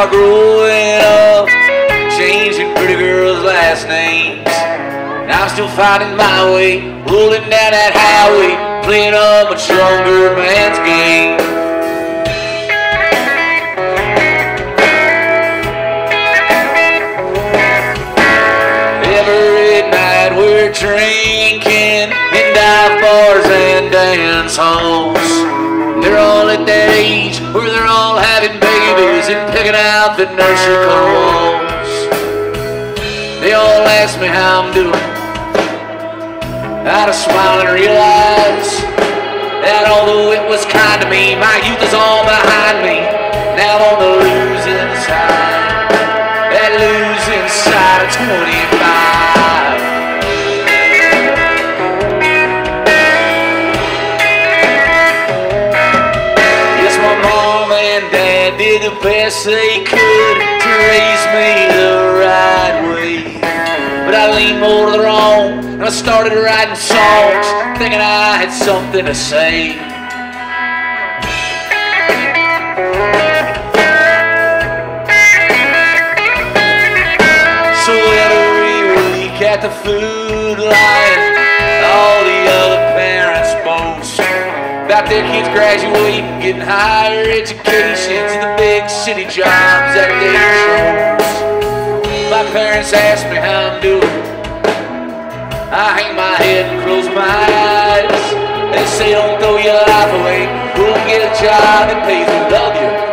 start growing up, changing pretty girls' last names. And I'm still finding my way, rolling down that highway, playing a much younger man's game. Every night we're drinking in dive bars and dance halls. They're all at that age where and picking out the nursery calls. They all ask me how I'm doing. I just smile and realize that although it was kind to me, my youth is all behind me. Now I'm on the losing side. That losing side of 25. The best they could to raise me the right way. But I leaned more to the wrong, and I started writing songs, thinking I had something to say. So every week at the food line, their kids graduating, getting higher educations, and the big city jobs that they chose. My parents ask me how I'm doing. I hang my head and close my eyes. They say don't throw your life away. Go and get a job that pays to love you.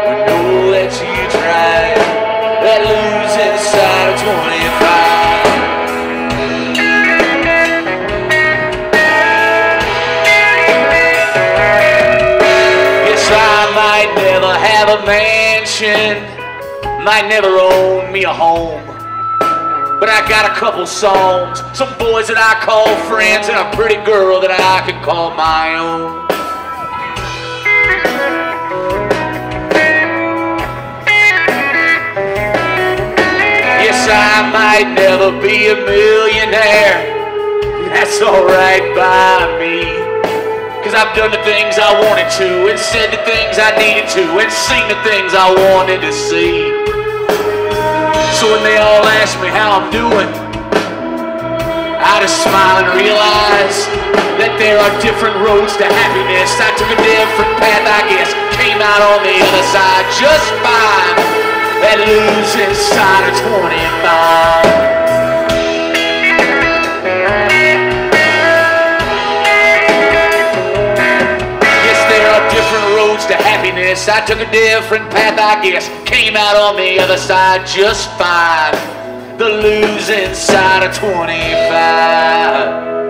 Have a mansion, might never own me a home. But I got a couple songs, some boys that I call friends, and a pretty girl that I can call my own. Yes, I might never be a millionaire. That's alright by me. Cause I've done the things I wanted to, and said the things I needed to, and seen the things I wanted to see. So when they all ask me how I'm doing, I just smile and realize that there are different roads to happiness. I took a different path, I guess, came out on the other side just fine. That losing side of 25. Roads to happiness. I took a different path, I guess. Came out on the other side just fine. The losing side of 25.